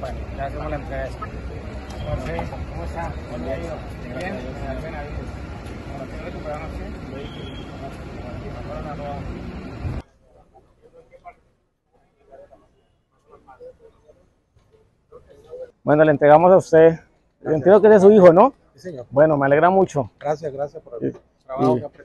Bueno, ya la entrega. ¿cómo le. Bueno, le entregamos a usted. Entiendo que es su hijo, ¿no? Sí, señor. Bueno, me alegra mucho. Gracias, gracias por el y, trabajo y, que